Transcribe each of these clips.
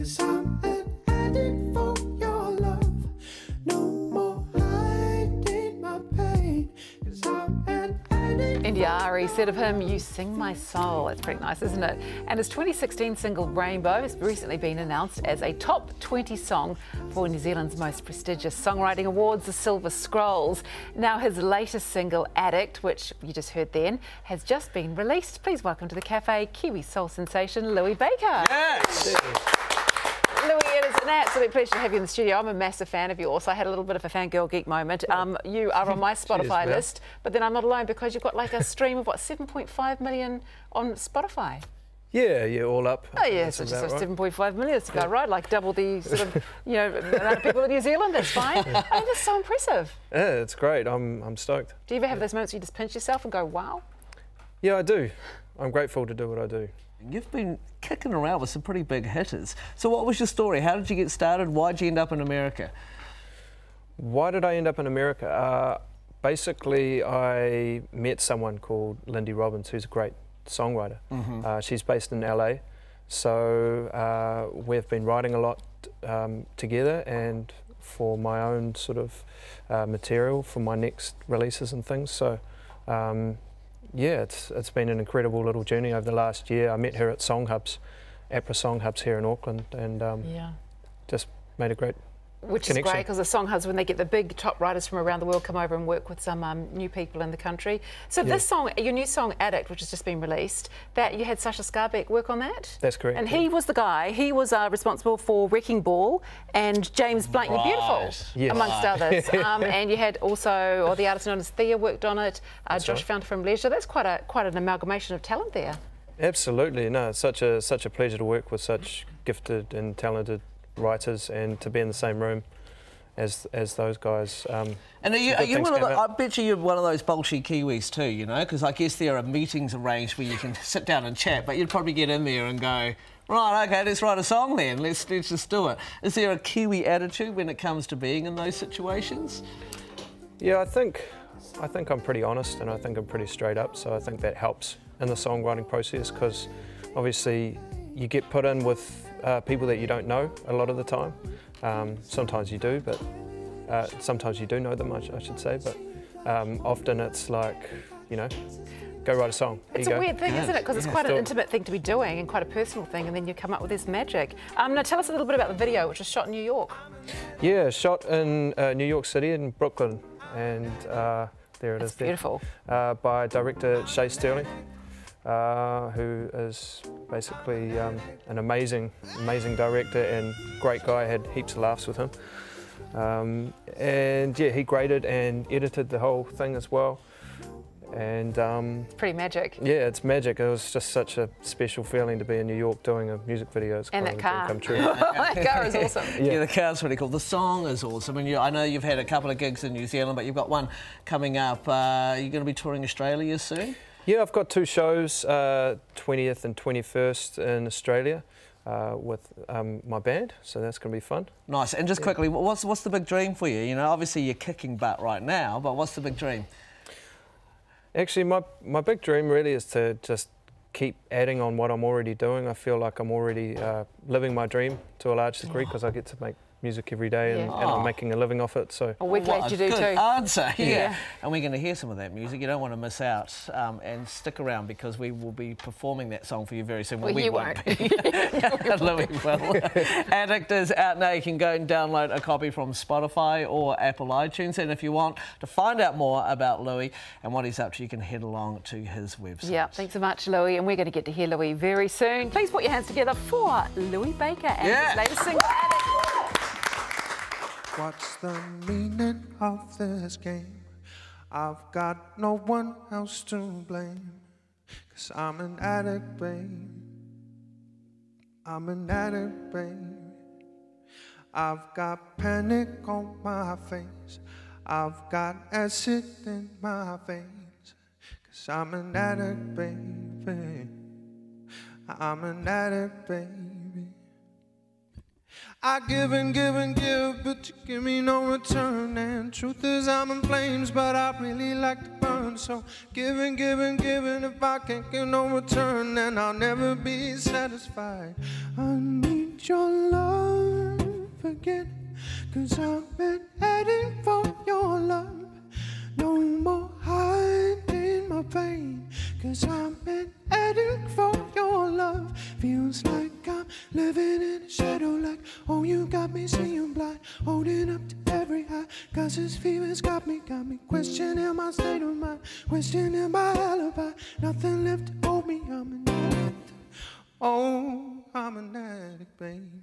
Cause I'm an addict for your love. No more hiding my pain. Cause I'm an addict. India.Arie said of him, You sing my soul. It's pretty nice, isn't it? And his 2016 single Rainbow has recently been announced as a top 20 song for New Zealand's most prestigious songwriting awards, the Silver Scrolls. Now, his latest single, Addict, which you just heard then, has just been released. Please welcome to the cafe Kiwi soul sensation Louis Baker. Yes. Louis, it is an absolute pleasure to have you in the studio. I'm a massive fan of yours. I had a little bit of a fangirl geek moment. Um, you are on my Spotify Mel. list, but then I'm not alone because you've got like a stream of what 7.5 million on Spotify. Yeah, yeah, all up. Oh yeah, That's so just right. 7.5 million is about right, like double the sort of you know amount of people in New Zealand. That's fine. I think that's so impressive. Yeah, it's great. I'm, I'm stoked. Do you ever have those moments where you just pinch yourself and go, "Wow"? Yeah, I do. I'm grateful to do what I do. You've been kicking around with some pretty big hitters. So, what was your story? How did you get started? Why did you end up in America? Why did I end up in America? Uh, basically, I met someone called Lindy Robbins, who's a great songwriter. Uh, she's based in LA, so uh, we've been writing a lot um, together, and for my own sort of uh, material for my next releases and things. So. Um, yeah, it's it's been an incredible little journey over the last year. I met her at Song Hubs, APRA Song Hubs here in Auckland, and um, Yeah. just made a great Which is great because the song hubs, when they get the big top writers from around the world, come over and work with some um, new people in the country. So Yeah. this song, your new song "Addict," which has just been released, that you had Sacha Skarbek work on that. That's correct, And yeah. he was the guy. He was uh, responsible for Wrecking Ball and James Blunt, You're Beautiful, Yes. amongst others. Um, and you had also, or the artist known as Theia worked on it. Uh, Josh right. From Leisure. That's quite a quite an amalgamation of talent there. Absolutely, no. It's such a such a pleasure to work with such gifted and talented writers, and to be in the same room as as those guys. Um, And are you, are you one of the, I bet you you're one of those bolshy Kiwis too, you know, because I guess there are meetings arranged where you can sit down and chat, but you'd probably get in there and go, right, okay, let's write a song then, let's, let's just do it. Is there a Kiwi attitude when it comes to being in those situations? yeah, I think I think I'm pretty honest, and I think I'm pretty straight up. So I think that helps in the songwriting process because obviously you get put in with uh, people that you don't know a lot of the time. Um, sometimes you do, but uh, sometimes you do know them. I, sh- I should say, but um, often it's like you know, go write a song. It's you a go. weird thing, isn't it? Because it's quite an intimate thing to be doing and quite a personal thing, and then you come up with this magic. Um, now, tell us a little bit about the video, which was shot in New York. Yeah, shot in uh, New York City in Brooklyn, and uh, there it It's is there. beautiful. Uh, by director Shay Sterling, uh, who is basically um, an amazing, amazing director and great guy. I had heaps of laughs with him. Um, and yeah, he graded and edited the whole thing as well. And um, It's pretty magic. yeah, it's magic. It was just such a special feeling to be in New York doing a music video. It's And that car. come true. that car is awesome. Yeah. the car's pretty cool. The song is awesome. And you, I know you've had a couple of gigs in New Zealand, but you've got one coming up. Uh, you're going to be touring Australia soon? Yeah, I've got two shows, uh, 20th and 21st in Australia uh, with um, my band, so that's going to be fun. Nice. And just quickly, what's, what's the big dream for you? You know, obviously you're kicking butt right now, but what's the big dream? Actually, my, my big dream really is to just keep adding on what I'm already doing. I feel like I'm already uh, living my dream to a large degree because I get to make music every day and, Yeah. and Oh. I'm making a living off it. So Well, we're glad What you do good too. answer. Yeah. Yeah. And we're going to hear some of that music. You don't want to miss out. Um, and stick around because we will be performing that song for you very soon. Well, we you won't. won't. be. Louis will. Addict is out now. You can go and download a copy from Spotify or Apple iTunes. And if you want to find out more about Louis and what he's up to, you can head along to his website. Yeah, thanks so much, Louis. And we're going to get to hear Louis very soon. Please put your hands together for Louis Baker and Yeah. his latest single, Addict. What's the meaning of this game? I've got no one else to blame. Cause I'm an addict, babe. I'm an addict, babe. I've got panic on my face. I've got acid in my veins. Cause I'm an addict, baby. I'm an addict, baby. I give and give and give, but you give me no return. And truth is, I'm in flames, but I really like to burn. So and give, and if I can't get no return, then I'll never be satisfied. I need your love again. Cause I've been heading for your love. Got me, got me questioning my state of mind. Questioning my alibi. Nothing left to hold me. I'm an addict. Oh, I'm an addict, baby.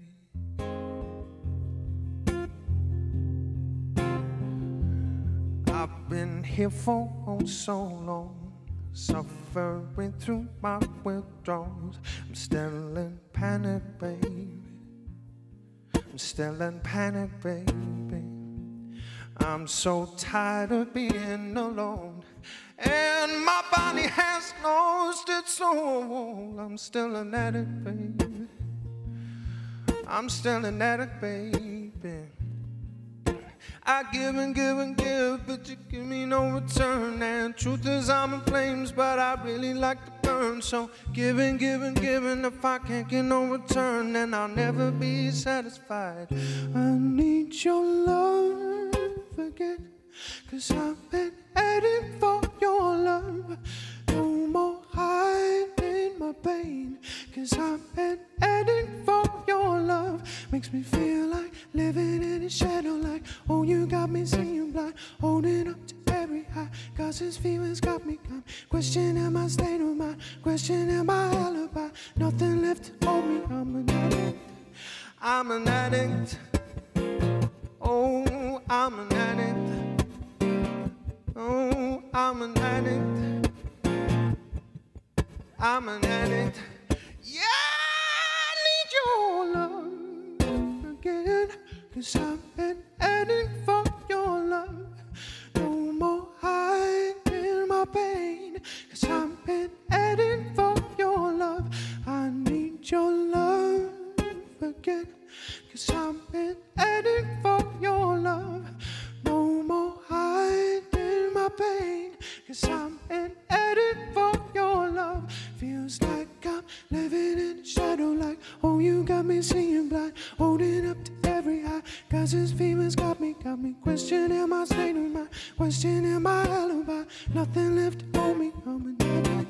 I've been here for oh so long, suffering through my withdrawals. I'm still in panic, baby. I'm still in panic, baby. I'm so tired of being alone, and my body has lost its soul. I'm still an addict, baby. I'm still an addict, baby. I give and give and give, but you give me no return. And truth is, I'm in flames, but I really like to burn. So and give, and if I can't get no return, then I'll never be satisfied. I need your love cause I've been heading for your love. No more hiding my pain, cause I've been heading for your love. Makes me feel like living in a shadow, like, oh, you got me seeing blind, holding up to every high. Cause this fever's got me, got questioning my state of mind, questioning my alibi. Nothing left to hold me, I'm an addict. I'm an addict. Oh, I'm an addict. I'm an addict. Yeah, I need your love again. Cause I've Fever's got me, got me questioning my state of mind. Questioning my alibi. Nothing left hold me. I'm.